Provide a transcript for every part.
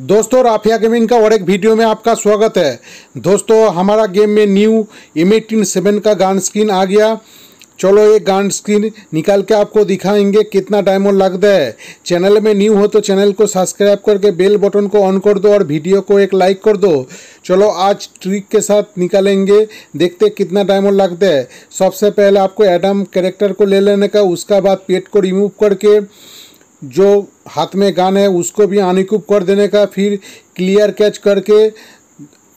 दोस्तों, राफिया गेमिंग का और एक वीडियो में आपका स्वागत है। दोस्तों, हमारा गेम में न्यू एम एटीन सेवन का गान स्क्रीन आ गया। चलो, ये गान स्क्रीन निकाल के आपको दिखाएँगे कितना डायमंड लगता है। चैनल में न्यू हो तो चैनल को सब्सक्राइब करके बेल बटन को ऑन कर दो और वीडियो को एक लाइक कर दो। चलो, आज ट्रिक के साथ निकालेंगे। देखते कितना डायमंड लगता है। सबसे पहले आपको एडम कैरेक्टर को ले लेने का, उसका बाद पेट को रिमूव करके जो हाथ में गान है, उसको भी अनिकुप कर देने का फिर क्लियर कैच करके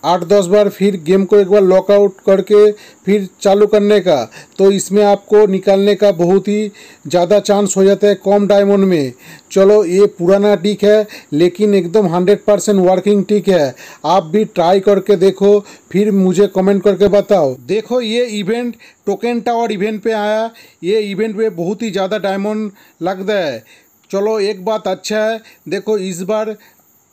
आठ दस बार फिर गेम को एक बार लॉकआउट करके फिर चालू करने का। तो इसमें आपको निकालने का बहुत ही ज़्यादा चांस हो जाता है कम डायमंड में। चलो, ये पुराना टिक है, लेकिन एकदम हंड्रेड परसेंट वर्किंग टिक है। आप भी ट्राई करके देखो, फिर मुझे कमेंट करके बताओ। देखो, ये इवेंट टोकन टावर इवेंट पे आया। ये इवेंट में बहुत ही ज़्यादा डायमंड लगता है। चलो, एक बात अच्छा है। देखो, इस बार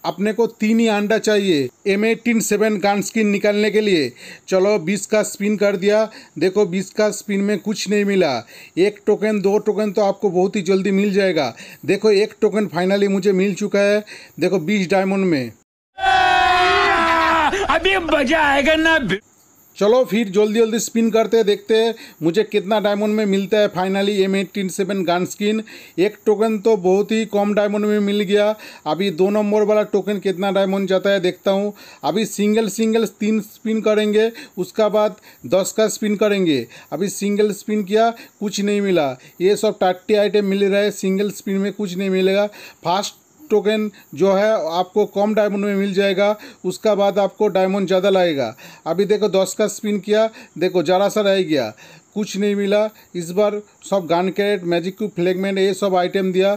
अपने को तीन ही अंडा चाहिए M eighteen seven gun skin निकालने के लिए। चलो, बीस का स्पिन कर दिया। देखो, बीस का स्पिन में कुछ नहीं मिला। एक टोकन दो टोकन तो आपको बहुत ही जल्दी मिल जाएगा। देखो, एक टोकन फाइनली मुझे मिल चुका है। देखो, बीस डायमंड में। अभी मज़ा आएगा ना। चलो फिर जल्दी जल्दी स्पिन करते देखते मुझे कितना डायमंड में मिलता है। Finally M eighteen seven gun skin एक टोकन तो बहुत ही कम डायमंड में मिल गया। अभी दो नंबर वाला टोकन कितना डायमंड जाता है, देखता हूँ। अभी सिंगल सिंगल तीन स्पिन करेंगे, उसका बाद दस का स्पिन करेंगे। अभी सिंगल स्पिन किया, कुछ नहीं मिला। ये सब टाट्टी आइटम मिल रहा है सिंगल स्पिन में कुछ नहीं मिलेगा। फास्ट टोकन जो है आपको कम डायमंड में मिल जाएगा, उसका बाद आपको डायमंड ज़्यादा लगेगा अभी देखो दस का स्पिन किया, देखो ज़रा सा रह गया। कुछ नहीं मिला, इस बार सब gun crate magic cube fragment ये सब आइटम दिया।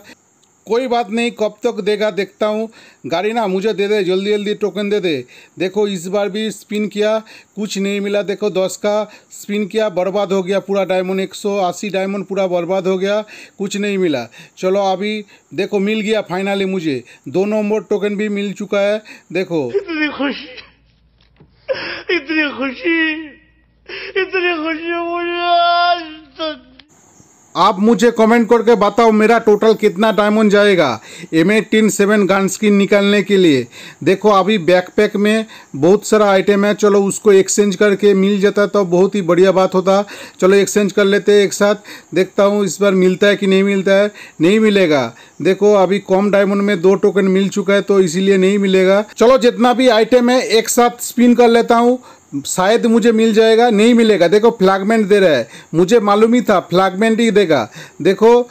कोई बात नहीं, कब तक देगा देखता हूँ। गाड़ी ना मुझे दे दे, जल्दी जल्दी टोकन दे दे। देखो, इस बार भी स्पिन किया, कुछ नहीं मिला। देखो, दस का स्पिन किया, बर्बाद हो गया पूरा डायमंड एक सौ अस्सी डायमंड पूरा बर्बाद हो गया, कुछ नहीं मिला। चलो, अभी देखो, मिल गया फाइनली मुझे। दो नंबर टोकन भी मिल चुका है, देखो। इतनी खुशी इतनी खुशी इतनी खुशी मुझे आप मुझे कमेंट करके बताओ मेरा टोटल कितना डायमंड जाएगा? M eighteen seven gun skin निकालने के लिए। देखो, अभी बैकपैक में बहुत सारा आइटम है। चलो, उसको एक्सचेंज करके मिल जाता तो बहुत ही बढ़िया बात होता। चलो एक्सचेंज कर लेते एक साथ। देखता हूँ इस बार मिलता है कि नहीं मिलता है। नहीं मिलेगा। देखो, अभी कम डायमंड में दो टोकन मिल चुका है तो इसीलिए नहीं मिलेगा। चलो, जितना भी आइटम है, एक साथ स्पिन कर लेता हूँ। शायद मुझे मिल जाएगा, नहीं मिलेगा। देखो, फ्लैगमेंट दे रहा है। मुझे मालूम ही था, फ्लैगमेंट ही देगा। देखो,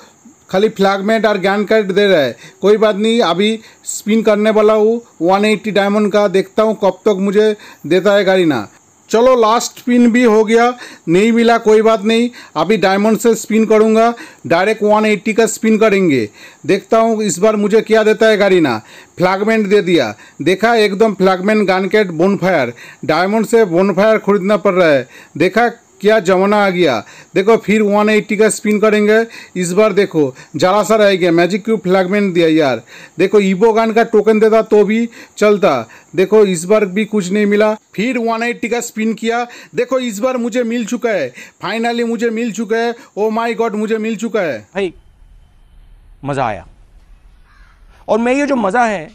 खाली फ्लैगमेंट और ज्ञान कार्ड दे रहा है। कोई बात नहीं, अभी स्पिन करने वाला हूँ। 180 डायमंड का देखता हूँ, कब तक मुझे देता है गाड़ी ना। चलो लास्ट स्पिन भी हो गया। नहीं मिला, कोई बात नहीं। अभी डायमंड से स्पिन करूँगा। डायरेक्ट 180 का स्पिन करेंगे। देखता हूँ, इस बार मुझे क्या देता है गाड़ी ना फ्लैगमेंट दे दिया। देखा, एकदम फ्लैगमेंट गानकेट बोनफायर डायमंड से बोनफायर खरीदना पड़ रहा है। देखा क्या जमाना आ गया? देखो, फिर 180 का स्पिन करेंगे। इस बार देखो जरा सा रह गया। मैजिक क्यूब फ्लैगमेंट दिया यार। देखो ईबो गान का टोकन देता तो भी चलता। देखो, इस बार भी कुछ नहीं मिला। फिर 180 का स्पिन किया। देखो, इस बार मुझे मिल चुका है। फाइनली मुझे मिल चुका है। ओ माय गॉड मुझे मिल चुका है। भाई, मज़ा आया। और मैं ये जो मज़ा है,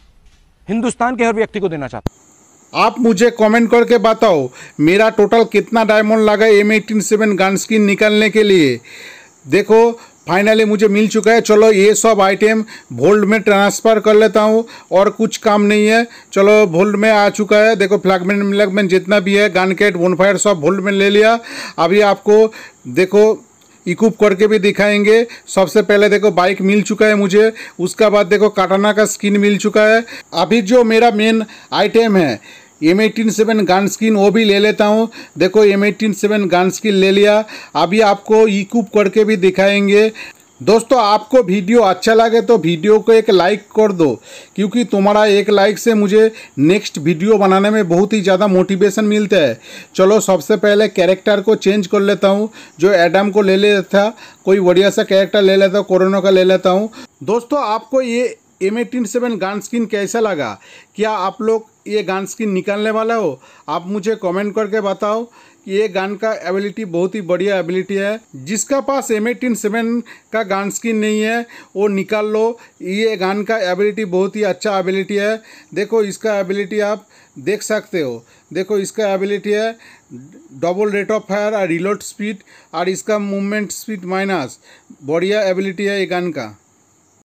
हिंदुस्तान के हर व्यक्ति को देना चाहता हूँ। आप मुझे कमेंट करके बताओ, मेरा टोटल कितना डायमंड लगा M eighteen seven gun skin निकालने के लिए? देखो फाइनली मुझे मिल चुका है, चलो ये सब आइटम भोल्ड में ट्रांसफ़र कर लेता हूँ, और कुछ काम नहीं है। चलो भोल्ड में आ चुका है। देखो फ्लैगमेंट फ्लैगमेंट जितना भी है गन कैट बोनफायर सब भोल्ड में ले लिया। अभी आपको, देखो इक्विप करके भी दिखाएँगे। सबसे पहले देखो बाइक मिल चुका है मुझे। उसका बाद देखो काटाना का स्किन मिल चुका है। अभी जो मेरा मेन आइटम है M eighteen seven gun skin वो भी ले लेता हूँ। देखो M eighteen seven gun skin ले लिया। अभी आपको इक्विप करके भी दिखाएँगे। दोस्तों, आपको वीडियो अच्छा लगे तो वीडियो को एक लाइक कर दो, क्योंकि तुम्हारा एक लाइक से मुझे नेक्स्ट वीडियो बनाने में बहुत ही ज़्यादा मोटिवेशन मिलता है। चलो, सबसे पहले कैरेक्टर को चेंज कर लेता हूँ, जो एडम को ले लेता था। कोई बढ़िया सा कैरेक्टर ले लेता हूँ कोरोना का ले लेता हूँ। दोस्तों, आपको ये M eighteen seven gun skin कैसा लगा? क्या आप लोग ये गन स्किन निकालने वाला हो? आप मुझे कमेंट करके बताओ कि ये गन का एबिलिटी बहुत ही बढ़िया एबिलिटी है। जिसका पास एम एटीन सेवन का गन स्किन नहीं है, वो निकाल लो। ये गन का एबिलिटी बहुत ही अच्छा एबिलिटी है। देखो इसका एबिलिटी आप देख सकते हो। देखो इसका एबिलिटी है डबल रेट ऑफ़ फायर और रिलोड स्पीड और इसका मूवमेंट स्पीड माइनस बढ़िया एबिलिटी है ये गन का।